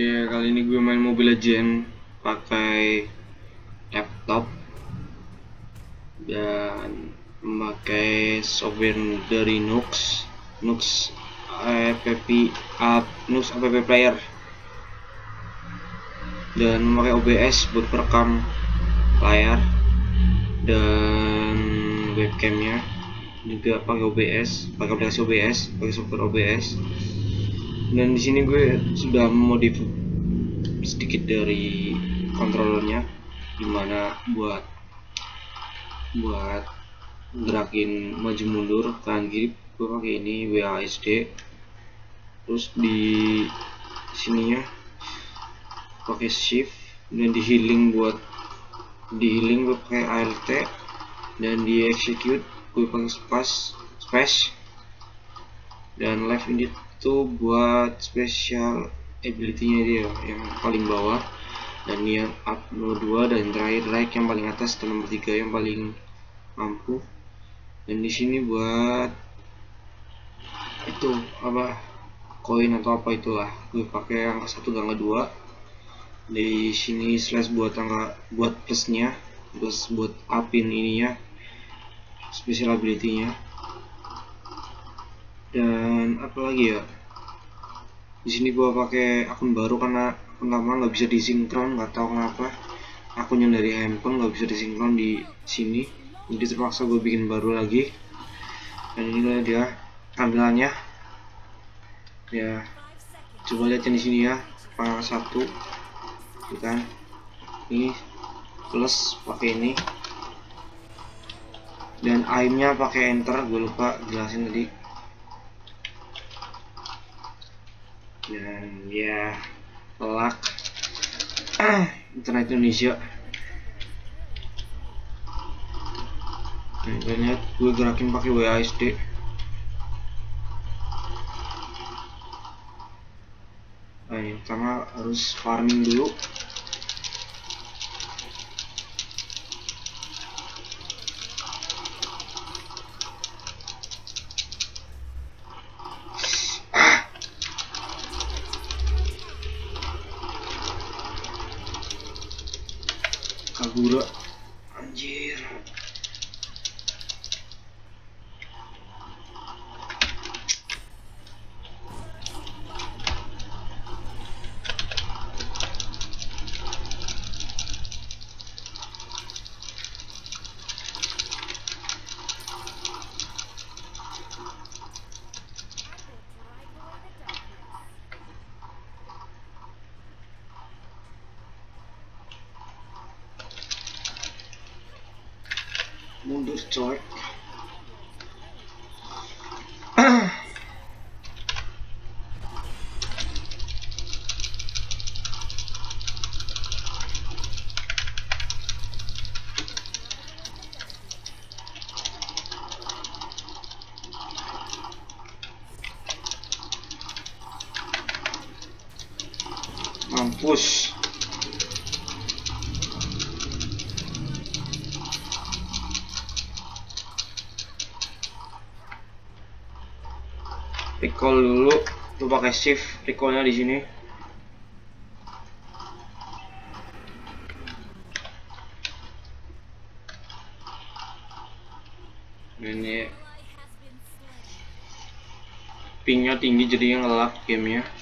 Ya kali ini gue main Mobile Legend pakai laptop dan memakai software dari Nux Nux app app Nux app player. Dan memakai OBS buat perekam layar dan webcamnya. Juga pakai OBS pakai aplikasi OBS pakai software OBS dan di sini gue sudah modif sedikit dari kontrolernya di mana buat buat gerakin maju mundur kanan kiri gue pakai ini WASD terus di sininya pakai shift dan di healing buat di healing gue pakai ALT dan di execute gue pakai space dan left init itu buat special ability-nya dia yang paling bawah. Dan yang up nomor 2 dan terakhir like yang paling atas dan nomor 3 yang paling mampu. Dan di sini buat itu apa koin atau apa itulah. Gue pakai angka satu angka dua. Di sini slash buat angka buat plusnya plus buat upin ininya special ability nya dan apa lagi ya di sini gua pakai akun baru karena akun lama nggak bisa disinkron nggak tahu kenapa. Akunnya dari handphone nggak bisa disinkron di sini. Jadi terpaksa gue bikin baru lagi. Dan ini dia tampilannya. Ya coba lihat di sini ya pangkat satu. Kan. Ini plus pakai ini. Dan aimnya pakai enter gue lupa jelasin tadi dan ya. Telak. Internet Indonesia. Kalian lihat gue gerakin pakai WASD nah yang pertama harus farming dulu mundur coy mampus recall dulu lu pakai shift recallnya di sini. Ini. Pingnya tinggi jadi ngelak gamenya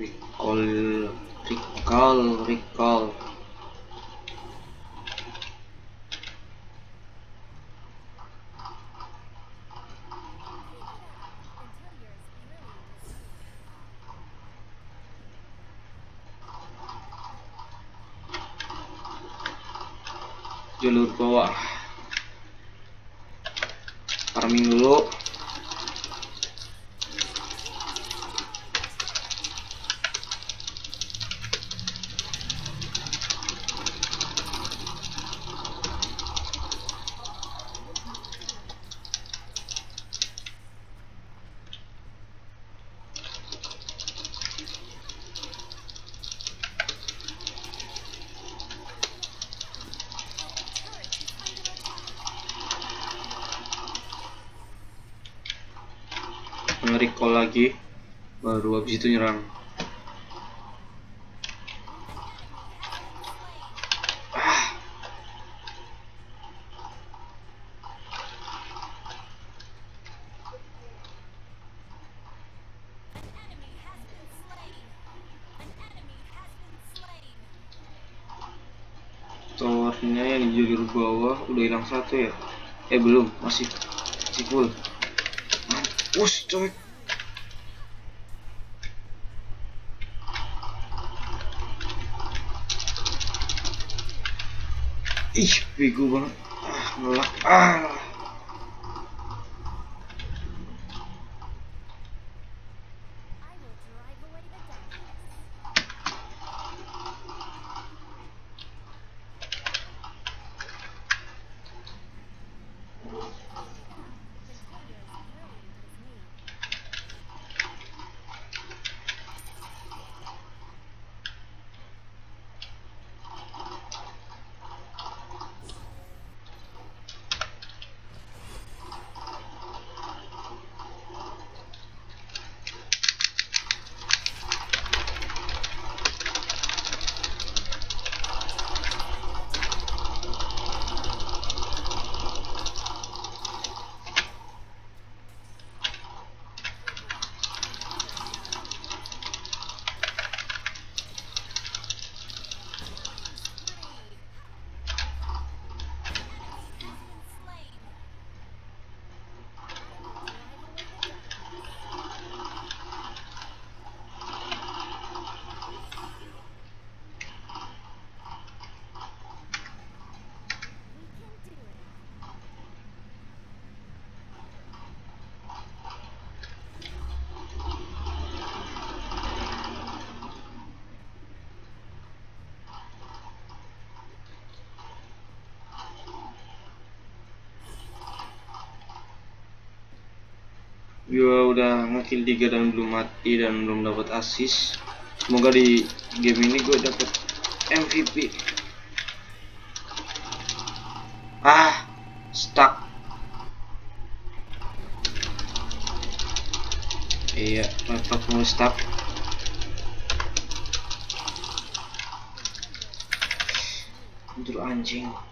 recall recall recall itu nyerang ah. Been slain. towernya yang di jalur bawah udah hilang satu ya? Eh belum. Masih masih full mampus coy ih bego banget ah udah ngekill 3 dan belum mati dan belum dapat assist. Semoga di game ini gue dapat MVP. Ah, stuck. Iya, laptop mau stuck. Anjir anjing.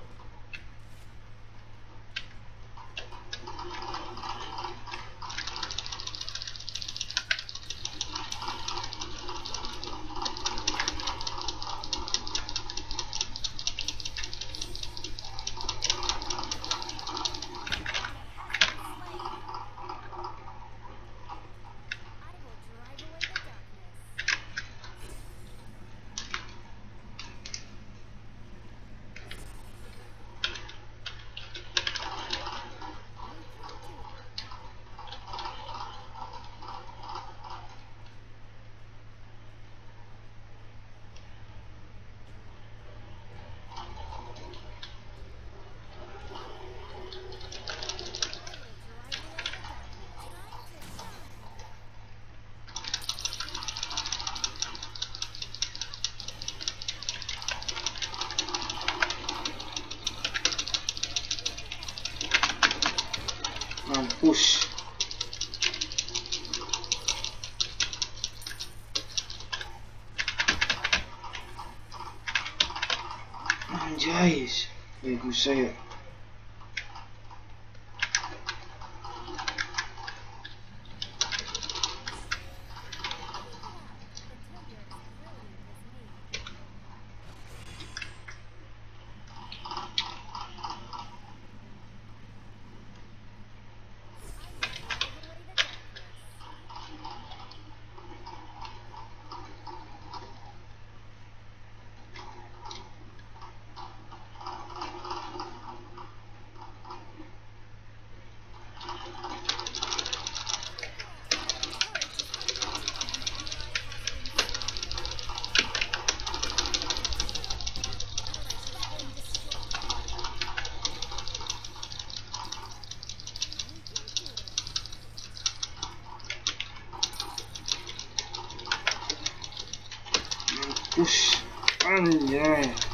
we see it. Ih,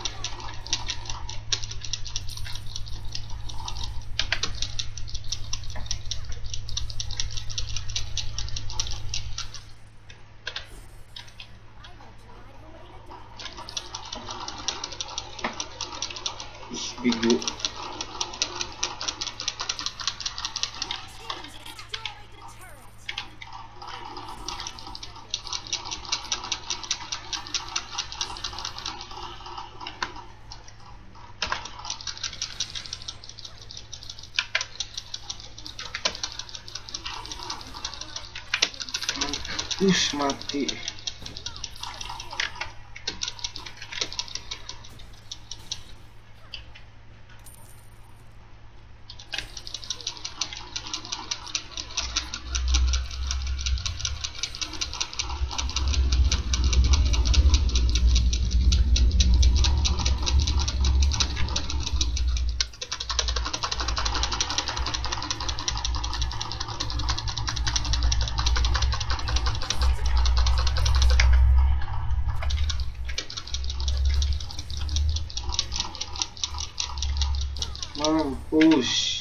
mampus mati mampus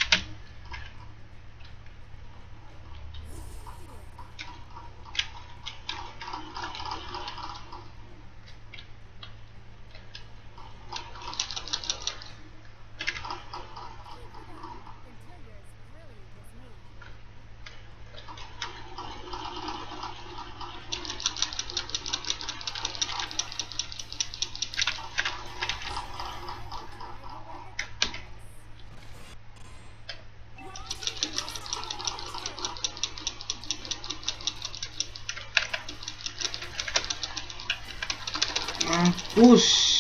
mampus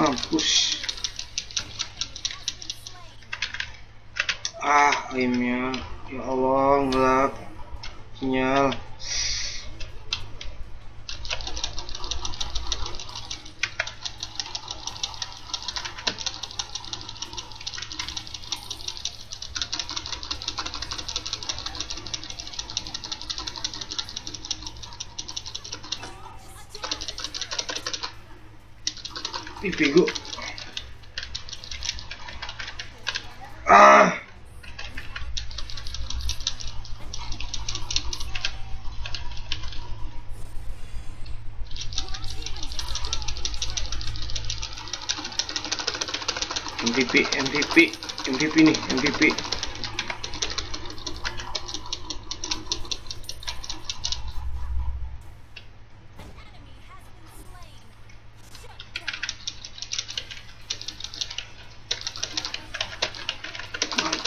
mampus. Ah aimnya. Ya Allah ngelak sinyal Ih. Ah. MVP, MVP, MVP nih, MVP.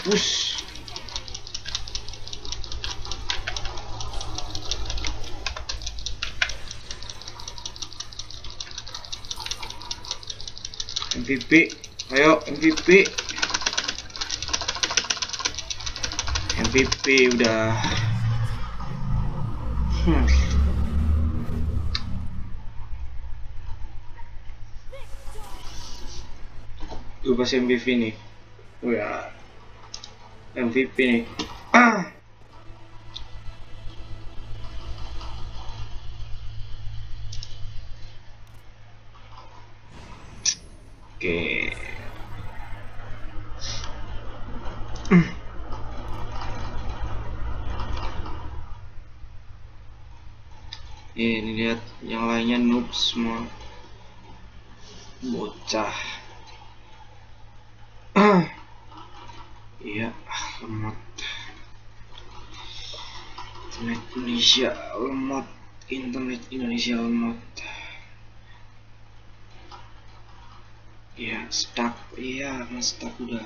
Mampus. MVP, ayo MVP. MVP udah. Hmm. Gue pas MVP nih. Wah. MVP Indonesia lemot internet Indonesia lemot ya stuck. Iya stuck udah.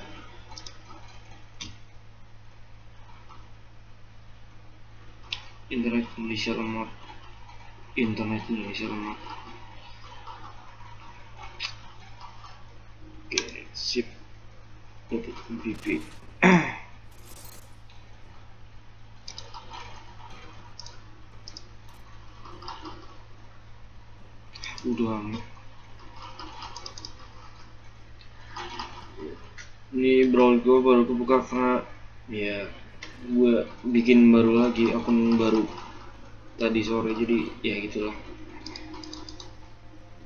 Internet Indonesia lemot internet Indonesia lemot oke sip. Untuk MVP udah amat ini brawl gue baru kebuka karena ya gue bikin baru lagi akun baru tadi sore jadi ya gitulah.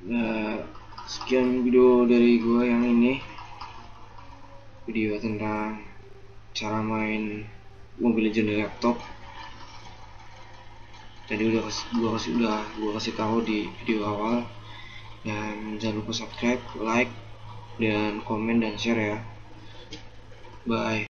Nah sekian video dari gue yang ini. Video tentang cara main Mobile Legends di laptop. Tadi udah gua kasih udah gua kasih tahu di video awal. Dan jangan lupa subscribe like dan komen dan share ya bye